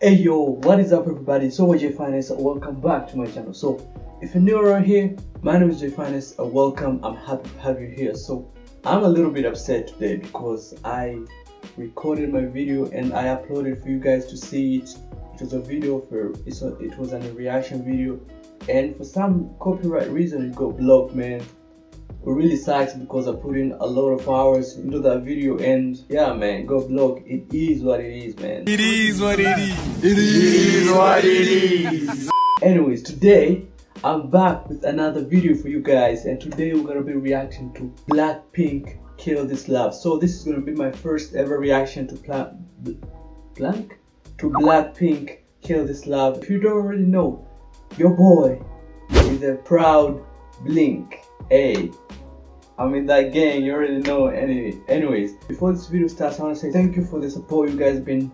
Hey yo, what is up everybody? So Jay Finest, welcome back to my channel. So if you're new around here, my name is Jay Finest, uh, welcome. I'm happy to have you here. So I'm a little bit upset today because I recorded my video and I uploaded for you guys to see it. It was a video for it was a reaction video, and for some copyright reason it got blocked, man. It really sucks because I put in a lot of hours into that video and yeah man got blocked. It is what it is man. It is what it is. It is what it is. Anyways, today I'm back with another video for you guys, and today we're gonna be reacting to Blackpink Kill This Love. So this is gonna be my first ever reaction to Pla Blank to Blackpink Kill This Love. If you don't already know, your boy is a proud Blink. Hey, I'm in that gang, you already know. Any, anyways, before this video starts, I want to say thank you for the support you guys have been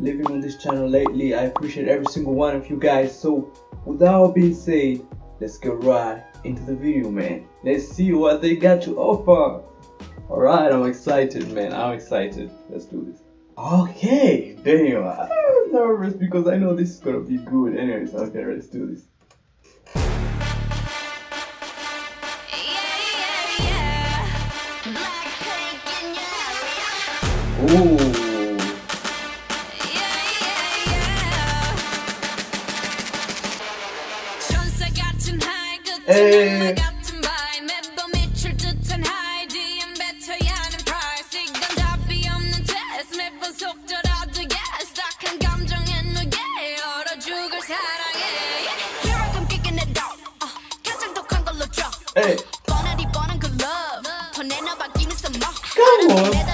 living on this channel lately. I appreciate every single one of you guys. So, without being said, let's get right into the video, man. Let's see what they got to offer. Alright, I'm excited, man. I'm excited. Let's do this. Okay, damn. I'm nervous because I know this is gonna be good. Anyways, okay, let's do this. 봐 give me some more. Come on.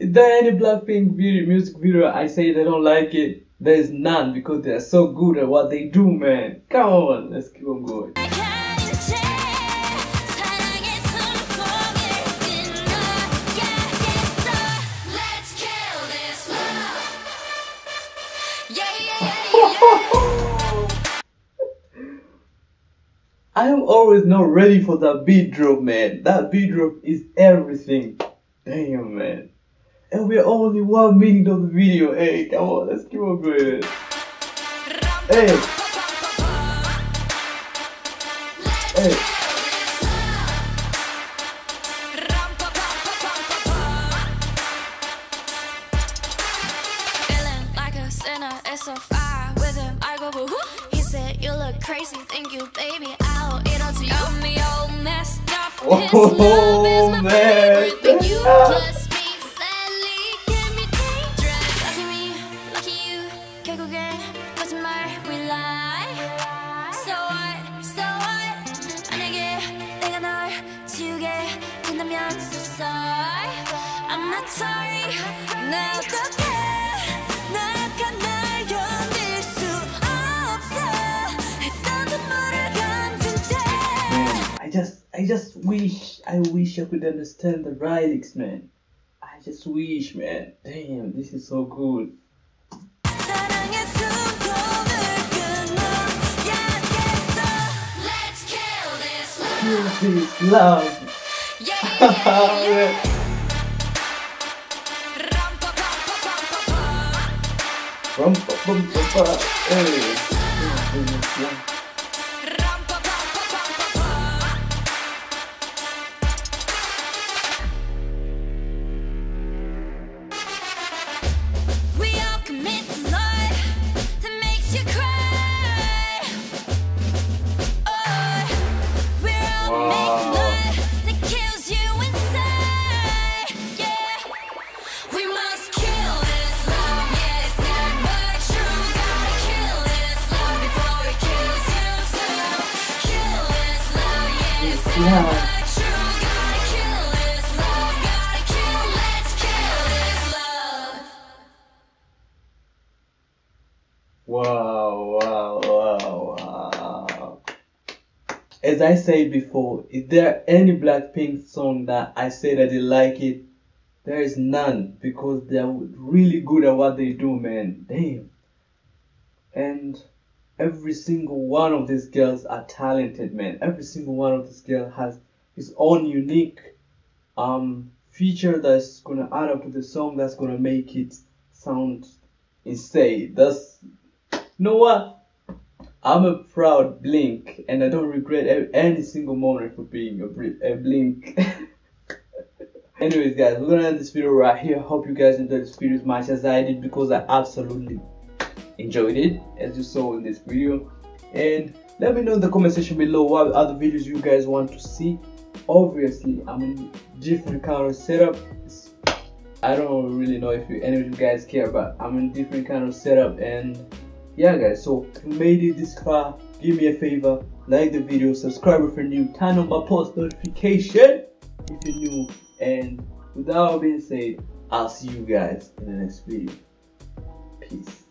Is there any Blackpink video, music video I say they don't like it? There is none because they are so good at what they do, man. Come on, let's keep on going. I am always not ready for that beat drop, man. That beat drop is everything. Damn, man. And we're only one minute of the video. Hey, come on, let's keep on going. Hey, hey. Feeling like a sinner, it's so far with him. I go, woo. He said, You look crazy, thank you, baby. I'll eat onto you. Got me all messed up. His Oh, love is my man. favorite thing. You Yeah. lucky you. 결국엔 거짓말, we lie. So what, so what? 만약에 내가 널 지우게 된다면 so sorry. I'm not sorry. 나 어떡해? 나약한 날 견딜 수 없어. 했던 눈물을 감춘 채. Man, I just, I just wish, I wish I could understand the lyrics, man. I just wish, man. Damn, this is so good. love. Kill this love. Yeah, yeah, yeah, Wow, wow, wow, wow. As I said before, is there any Blackpink song that I said I didn't like it? There is none because they're really good at what they do, man. Damn. And every single one of these girls are talented, man. Every single one of these girls has his own unique um feature that's gonna add up to the song that's gonna make it sound insane. That's you know what? I'm a proud Blink, and I don't regret any single moment for being a, a Blink. Anyways, guys, we're gonna end this video right here. Hope you guys enjoyed this video as much as I did because I absolutely enjoyed it, as you saw in this video. And let me know in the comment section below what other videos you guys want to see. Obviously, I'm in different kind of setup. I don't really know if you, any of you guys care, but I'm in different kind of setup and yeah guys so made it this far give me a favor like the video subscribe if you're new turn on my post notification if you're new and without being said i'll see you guys in the next video peace